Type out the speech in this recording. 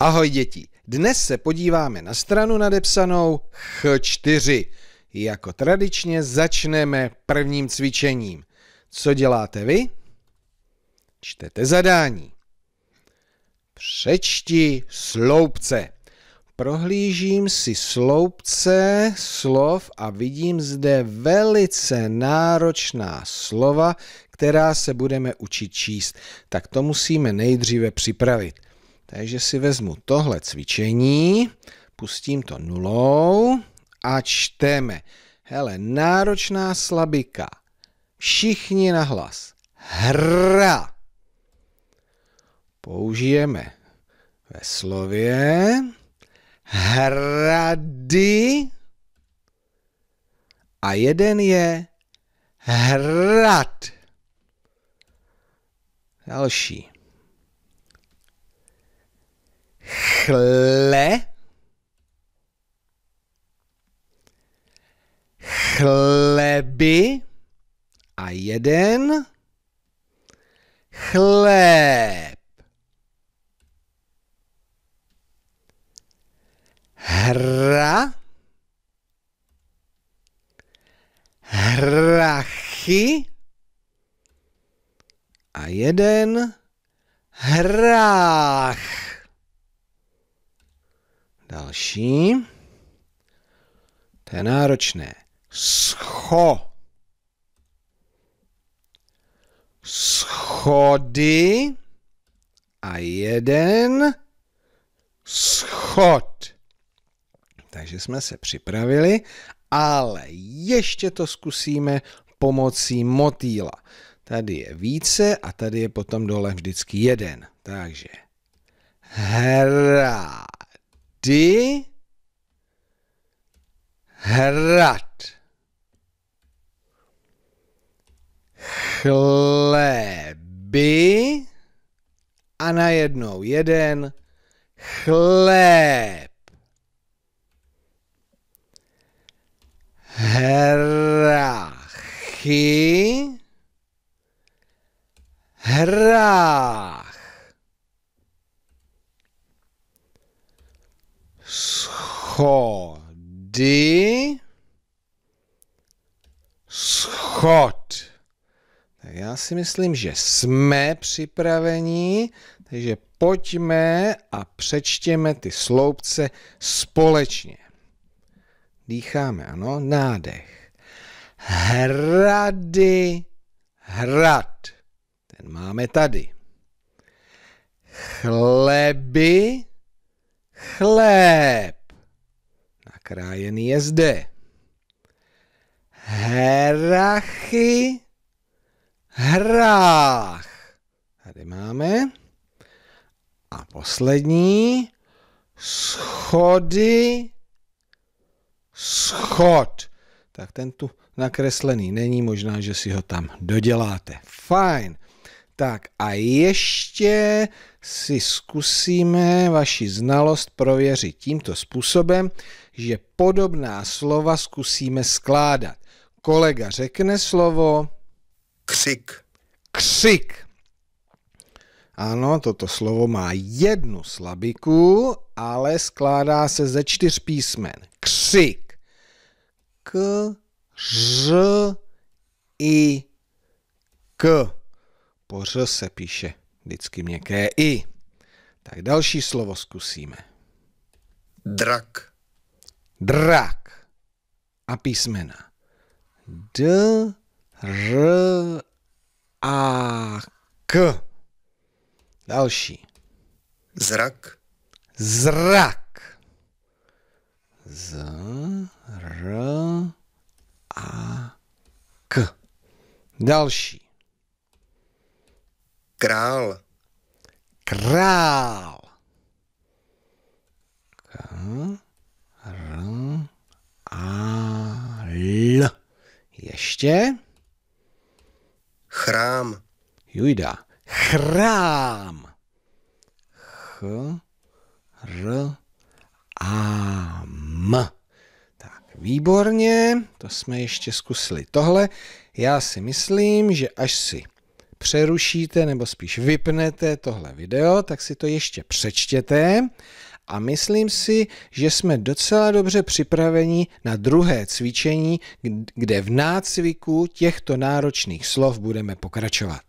Ahoj děti, dnes se podíváme na stranu nadepsanou Ch4. Jako tradičně začneme prvním cvičením. Co děláte vy? Čtete zadání. Přečti sloupce. Prohlížím si sloupce slov a vidím zde velice náročná slova, která se budeme učit číst. Tak to musíme nejdříve připravit. Takže si vezmu tohle cvičení, pustím to nulou a čteme. Hele, náročná slabika. Všichni na hlas. Hra. Použijeme ve slově hrady a jeden je hrad. Další. Chle, chleby a jeden chléb. Hra, hrachy a jeden hrách. Další. To je náročné. Scho. Schody a jeden schod. Takže jsme se připravili, ale ještě to zkusíme pomocí motýla. Tady je více a tady je potom dole vždycky jeden. Takže hra ty hrad. Chleby a najednou jeden chléb. Hrachy hrách. Schody, schod. Tak já si myslím, že jsme připraveni, takže pojďme a přečtěme ty sloupce společně. Dýcháme, ano, nádech. Hrady, hrad. Ten máme tady. Chleby, chléb. Nakrájený je zde. Herachy, hrách. Tady máme. A poslední. Schody, schod. Tak ten tu nakreslený není, možná, že si ho tam doděláte. Fajn. Tak a ještě si zkusíme vaši znalost prověřit tímto způsobem, že podobná slova zkusíme skládat. Kolega řekne slovo Křik. Křik. Ano, toto slovo má jednu slabiku, ale skládá se ze čtyř písmen. Křik. K, Ž, I, K. Po Ř se píše vždycky měkké I. Tak další slovo zkusíme. Drak. Drak. A písmena. D, R, A, K. Další. Zrak. Zrak. Z, R, A, K. Další. Král. Král. K, R, A, L. Ještě. Chrám. Jujda. Chrám. Ch, R, A, M. Tak, výborně, to jsme ještě zkusili. Tohle já si myslím, že až si přerušíte nebo spíš vypnete tohle video, tak si to ještě přečtěte a myslím si, že jsme docela dobře připraveni na druhé cvičení, kde v nácviku těchto náročných slov budeme pokračovat.